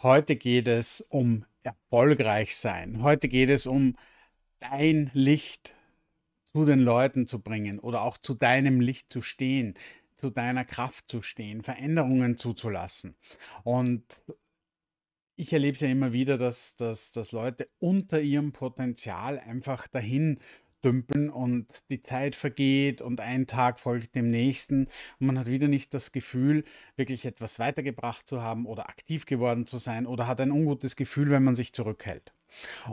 Heute geht es um erfolgreich sein. Heute geht es um dein Licht zu den Leuten zu bringen oder auch zu deinem Licht zu stehen, zu deiner Kraft zu stehen, Veränderungen zuzulassen. Und ich erlebe es ja immer wieder, dass, dass, dass Leute unter ihrem Potenzial einfach dahin dümpeln und die Zeit vergeht und ein Tag folgt dem nächsten und man hat wieder nicht das Gefühl, wirklich etwas weitergebracht zu haben oder aktiv geworden zu sein oder hat ein ungutes Gefühl, wenn man sich zurückhält.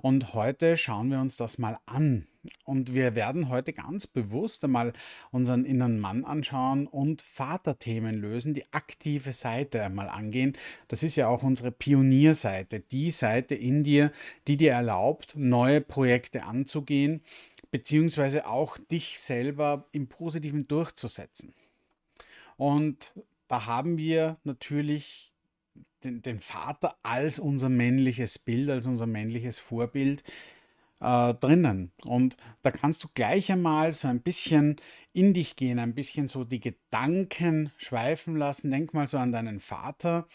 Und heute schauen wir uns das mal an. Und wir werden heute ganz bewusst einmal unseren inneren Mann anschauen und Vaterthemen lösen, die aktive Seite einmal angehen. Das ist ja auch unsere Pionierseite, die Seite in dir, die dir erlaubt, neue Projekte anzugehen beziehungsweise auch dich selber im Positiven durchzusetzen. Und da haben wir natürlich den, den Vater als unser männliches Bild, als unser männliches Vorbild äh, drinnen. Und da kannst du gleich einmal so ein bisschen in dich gehen, ein bisschen so die Gedanken schweifen lassen. Denk mal so an deinen Vater.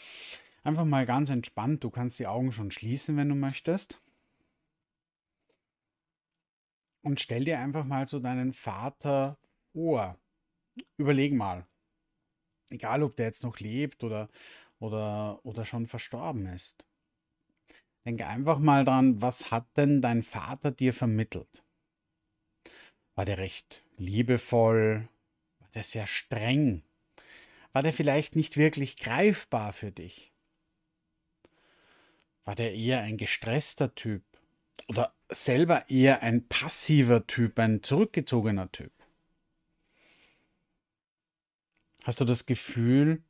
Einfach mal ganz entspannt. Du kannst die Augen schon schließen, wenn du möchtest. Und stell dir einfach mal so deinen Vater vor. Überleg mal. Egal, ob der jetzt noch lebt oder, oder, oder schon verstorben ist. Denke einfach mal dran, was hat denn dein Vater dir vermittelt? War der recht liebevoll? War der sehr streng? War der vielleicht nicht wirklich greifbar für dich? War der eher ein gestresster Typ? oder selber eher ein passiver Typ, ein zurückgezogener Typ? Hast du das Gefühl,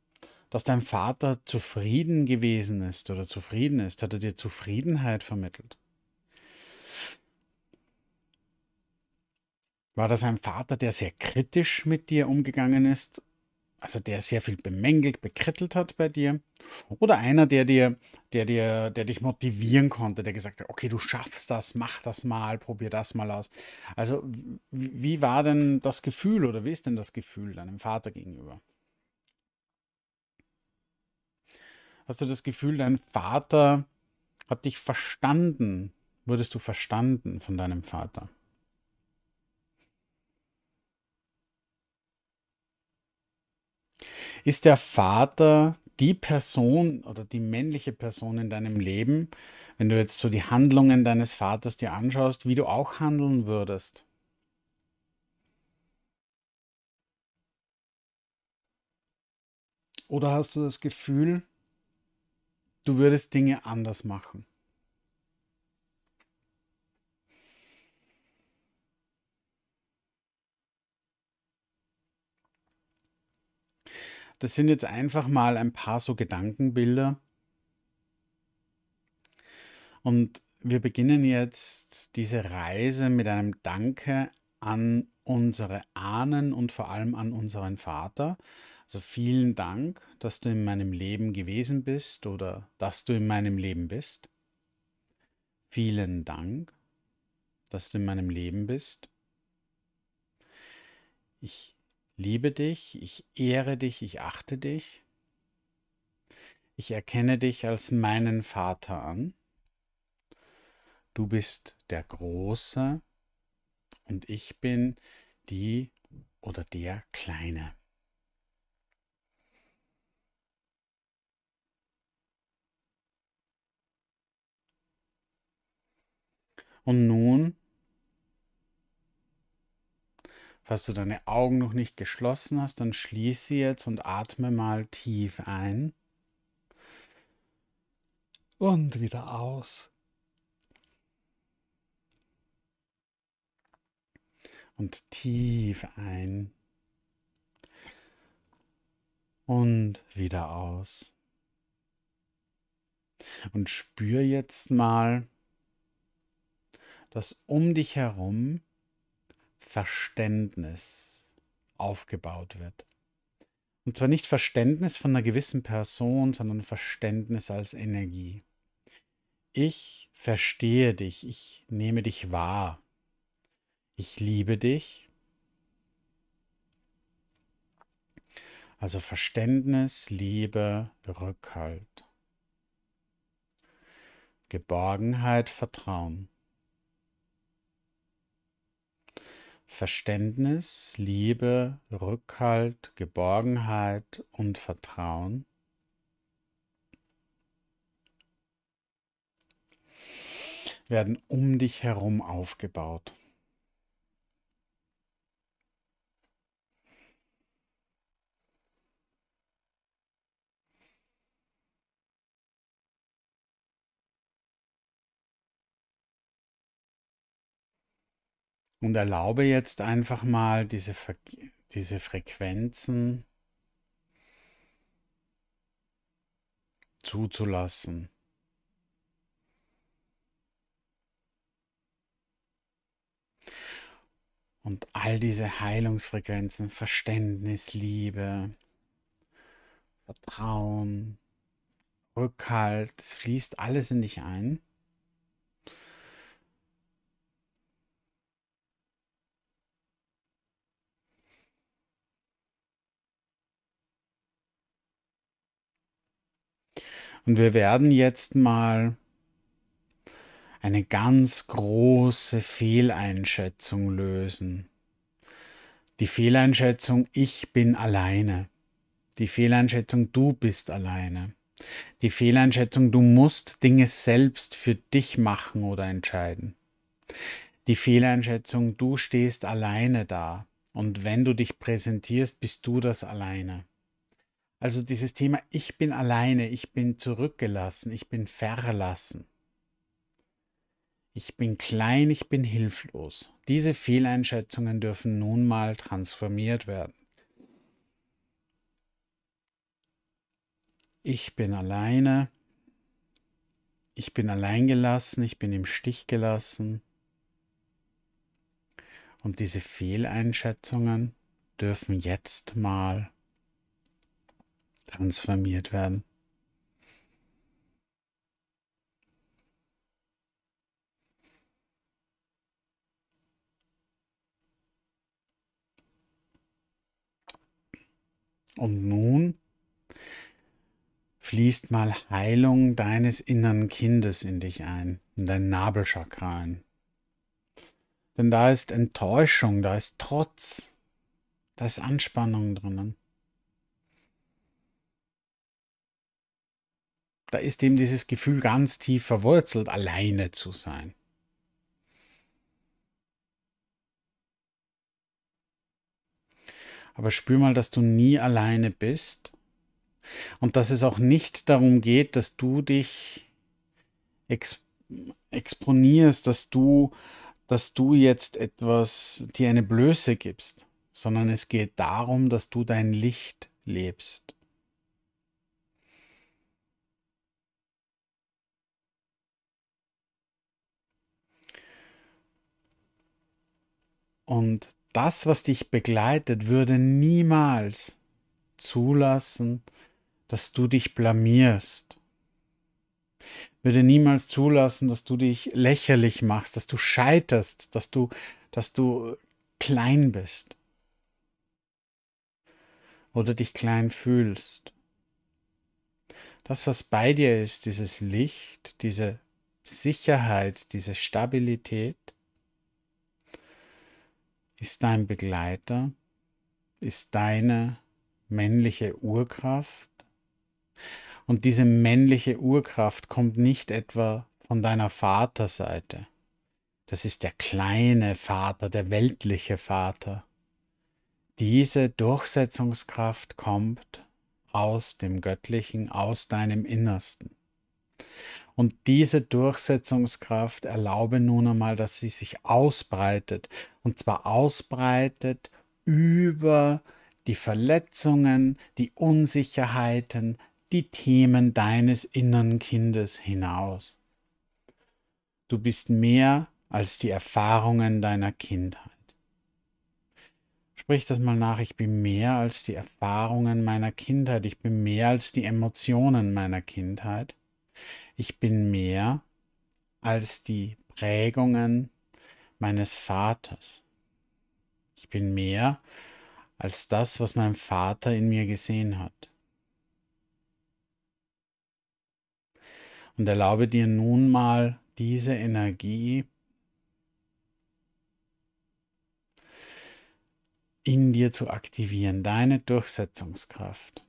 dass dein Vater zufrieden gewesen ist oder zufrieden ist? Hat er dir Zufriedenheit vermittelt? War das ein Vater, der sehr kritisch mit dir umgegangen ist also der sehr viel bemängelt, bekrittelt hat bei dir, oder einer, der dir, der dir, der dich motivieren konnte, der gesagt hat, okay, du schaffst das, mach das mal, probier das mal aus. Also wie war denn das Gefühl oder wie ist denn das Gefühl deinem Vater gegenüber? Hast du das Gefühl, dein Vater hat dich verstanden? Wurdest du verstanden von deinem Vater? Ist der Vater die Person oder die männliche Person in deinem Leben, wenn du jetzt so die Handlungen deines Vaters dir anschaust, wie du auch handeln würdest? Oder hast du das Gefühl, du würdest Dinge anders machen? Das sind jetzt einfach mal ein paar so Gedankenbilder. Und wir beginnen jetzt diese Reise mit einem Danke an unsere Ahnen und vor allem an unseren Vater. Also vielen Dank, dass du in meinem Leben gewesen bist oder dass du in meinem Leben bist. Vielen Dank, dass du in meinem Leben bist. Ich liebe dich, ich ehre dich, ich achte dich. Ich erkenne dich als meinen Vater an. Du bist der Große und ich bin die oder der Kleine. Und nun Falls du deine Augen noch nicht geschlossen hast, dann schließe sie jetzt und atme mal tief ein. Und wieder aus. Und tief ein. Und wieder aus. Und spür jetzt mal, dass um dich herum Verständnis aufgebaut wird. Und zwar nicht Verständnis von einer gewissen Person, sondern Verständnis als Energie. Ich verstehe dich, ich nehme dich wahr. Ich liebe dich. Also Verständnis, Liebe, Rückhalt. Geborgenheit, Vertrauen. Verständnis, Liebe, Rückhalt, Geborgenheit und Vertrauen werden um dich herum aufgebaut. Und erlaube jetzt einfach mal diese, diese Frequenzen zuzulassen. Und all diese Heilungsfrequenzen, Verständnis, Liebe, Vertrauen, Rückhalt, es fließt alles in dich ein. Und wir werden jetzt mal eine ganz große Fehleinschätzung lösen. Die Fehleinschätzung, ich bin alleine. Die Fehleinschätzung, du bist alleine. Die Fehleinschätzung, du musst Dinge selbst für dich machen oder entscheiden. Die Fehleinschätzung, du stehst alleine da. Und wenn du dich präsentierst, bist du das alleine. Also dieses Thema, ich bin alleine, ich bin zurückgelassen, ich bin verlassen. Ich bin klein, ich bin hilflos. Diese Fehleinschätzungen dürfen nun mal transformiert werden. Ich bin alleine, ich bin alleingelassen, ich bin im Stich gelassen. Und diese Fehleinschätzungen dürfen jetzt mal transformiert werden. Und nun fließt mal Heilung deines inneren Kindes in dich ein, in dein Nabelchakra ein. Denn da ist Enttäuschung, da ist Trotz, da ist Anspannung drinnen. Da ist eben dieses Gefühl ganz tief verwurzelt, alleine zu sein. Aber spür mal, dass du nie alleine bist und dass es auch nicht darum geht, dass du dich ex exponierst, dass du, dass du jetzt etwas, dir eine Blöße gibst, sondern es geht darum, dass du dein Licht lebst. Und das, was dich begleitet, würde niemals zulassen, dass du dich blamierst. Würde niemals zulassen, dass du dich lächerlich machst, dass du scheiterst, dass du, dass du klein bist. Oder dich klein fühlst. Das, was bei dir ist, dieses Licht, diese Sicherheit, diese Stabilität, ist dein Begleiter, ist deine männliche Urkraft. Und diese männliche Urkraft kommt nicht etwa von deiner Vaterseite. Das ist der kleine Vater, der weltliche Vater. Diese Durchsetzungskraft kommt aus dem Göttlichen, aus deinem Innersten. Und diese Durchsetzungskraft erlaube nun einmal, dass sie sich ausbreitet. Und zwar ausbreitet über die Verletzungen, die Unsicherheiten, die Themen deines inneren Kindes hinaus. Du bist mehr als die Erfahrungen deiner Kindheit. Sprich das mal nach, ich bin mehr als die Erfahrungen meiner Kindheit, ich bin mehr als die Emotionen meiner Kindheit. Ich bin mehr als die Prägungen meines Vaters. Ich bin mehr als das, was mein Vater in mir gesehen hat. Und erlaube dir nun mal diese Energie in dir zu aktivieren, deine Durchsetzungskraft.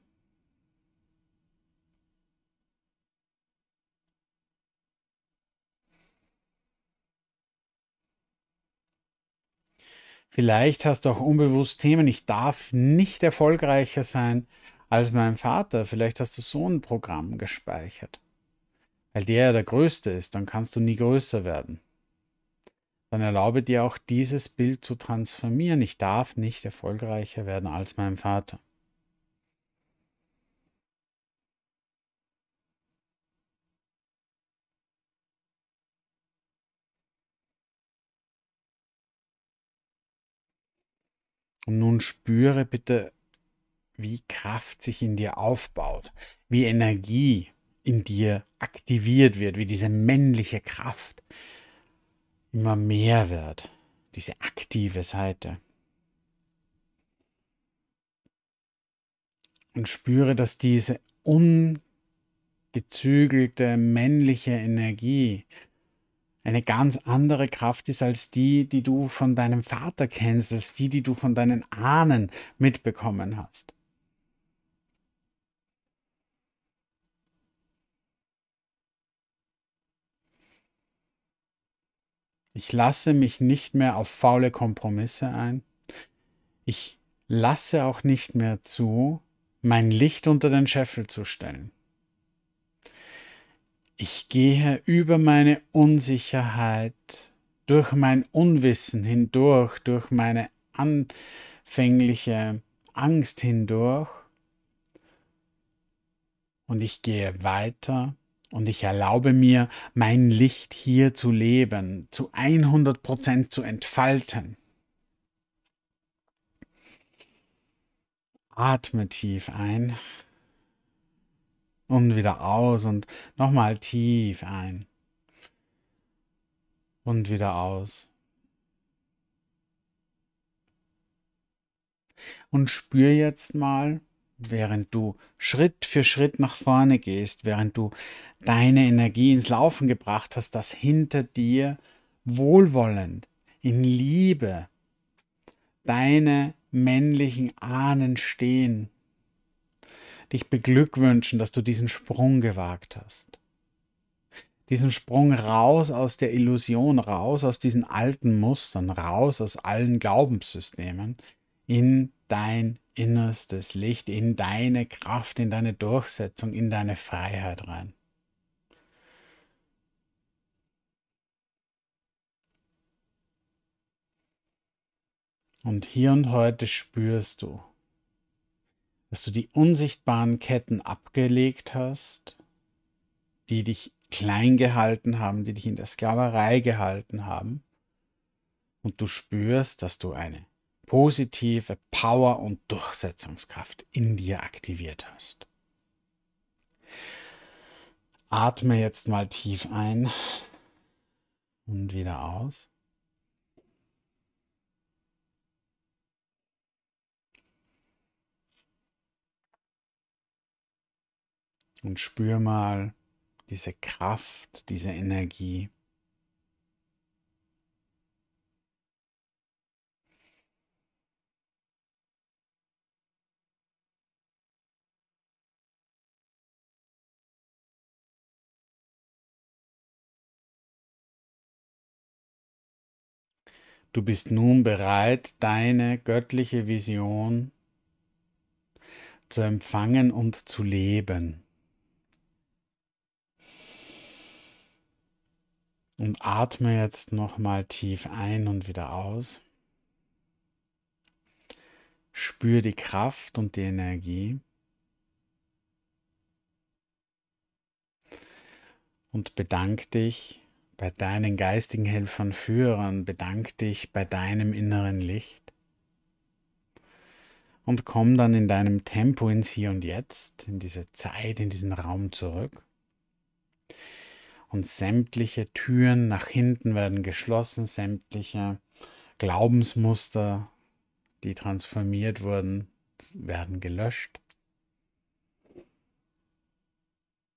Vielleicht hast du auch unbewusst Themen, ich darf nicht erfolgreicher sein als mein Vater. Vielleicht hast du so ein Programm gespeichert. Weil der ja der Größte ist, dann kannst du nie größer werden. Dann erlaube dir auch dieses Bild zu transformieren. Ich darf nicht erfolgreicher werden als mein Vater. Und nun spüre bitte, wie Kraft sich in dir aufbaut, wie Energie in dir aktiviert wird, wie diese männliche Kraft immer mehr wird, diese aktive Seite. Und spüre, dass diese ungezügelte männliche Energie eine ganz andere Kraft ist als die, die du von deinem Vater kennst, als die, die du von deinen Ahnen mitbekommen hast. Ich lasse mich nicht mehr auf faule Kompromisse ein. Ich lasse auch nicht mehr zu, mein Licht unter den Scheffel zu stellen. Ich gehe über meine Unsicherheit, durch mein Unwissen hindurch, durch meine anfängliche Angst hindurch und ich gehe weiter und ich erlaube mir, mein Licht hier zu leben, zu 100 Prozent zu entfalten. Atme tief ein und wieder aus und nochmal tief ein und wieder aus. Und spür jetzt mal, während du Schritt für Schritt nach vorne gehst, während du deine Energie ins Laufen gebracht hast, dass hinter dir wohlwollend, in Liebe deine männlichen Ahnen stehen dich beglückwünschen, dass du diesen Sprung gewagt hast. Diesen Sprung raus aus der Illusion, raus aus diesen alten Mustern, raus aus allen Glaubenssystemen in dein innerstes Licht, in deine Kraft, in deine Durchsetzung, in deine Freiheit rein. Und hier und heute spürst du, dass du die unsichtbaren Ketten abgelegt hast, die dich klein gehalten haben, die dich in der Sklaverei gehalten haben. Und du spürst, dass du eine positive Power und Durchsetzungskraft in dir aktiviert hast. Atme jetzt mal tief ein und wieder aus. Und spür mal diese Kraft, diese Energie. Du bist nun bereit, deine göttliche Vision zu empfangen und zu leben. Und atme jetzt nochmal tief ein und wieder aus. Spür die Kraft und die Energie. Und bedank dich bei deinen geistigen Helfern, Führern, bedank dich bei deinem inneren Licht. Und komm dann in deinem Tempo ins Hier und Jetzt, in diese Zeit, in diesen Raum zurück und sämtliche Türen nach hinten werden geschlossen, sämtliche Glaubensmuster, die transformiert wurden, werden gelöscht.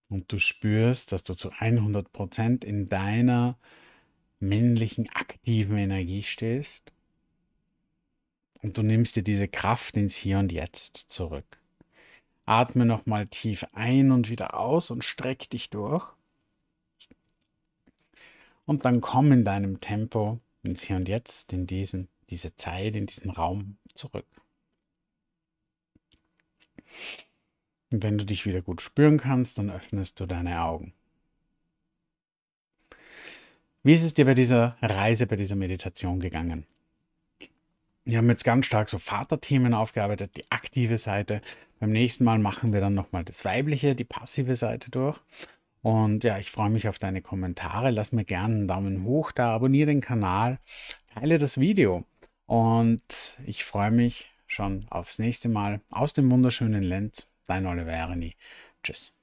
Und du spürst, dass du zu 100% in deiner männlichen, aktiven Energie stehst. Und du nimmst dir diese Kraft ins Hier und Jetzt zurück. Atme nochmal tief ein und wieder aus und streck dich durch. Und dann komm in deinem Tempo ins Hier und Jetzt, in diesen, diese Zeit, in diesen Raum zurück. Und wenn du dich wieder gut spüren kannst, dann öffnest du deine Augen. Wie ist es dir bei dieser Reise, bei dieser Meditation gegangen? Wir haben jetzt ganz stark so Vaterthemen aufgearbeitet, die aktive Seite. Beim nächsten Mal machen wir dann nochmal das weibliche, die passive Seite durch. Und ja, ich freue mich auf deine Kommentare. Lass mir gerne einen Daumen hoch da, abonniere den Kanal, teile das Video. Und ich freue mich schon aufs nächste Mal aus dem wunderschönen Lenz. Dein Oliver Erni. Tschüss.